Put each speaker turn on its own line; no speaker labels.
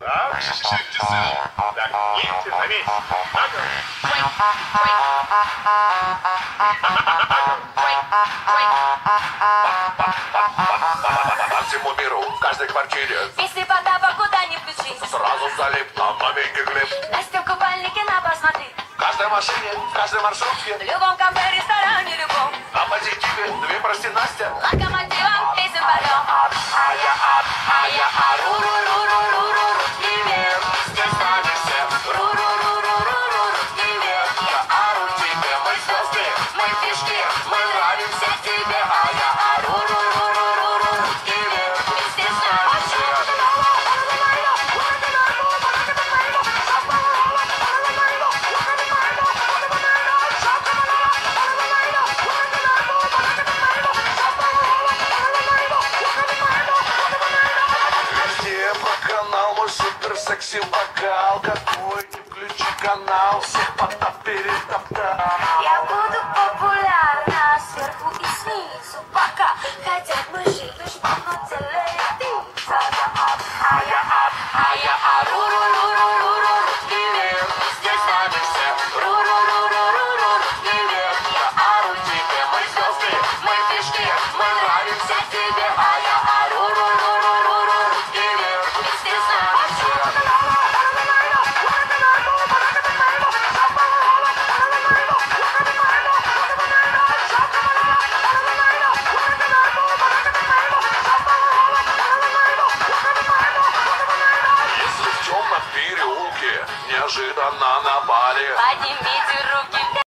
Да, часы. Так, едьте на месте.
По всему миру, в каждой квартире
Если Потапа куда не включить.
Сразу залип на новенький клип
Настя в купальнике на посмотри.
В каждой машине, в каждой маршрутке.
В любом кафе, ресторане, любом.
На позитиве, две прости Настя.
Локомотивом
супер секси вокал Какой не включи канал, всех потап перетоптал
Я буду популярна сверху и снизу. Пока хотят мы жить, лишь помнутся летиться
неожиданно напали. Поднимите руки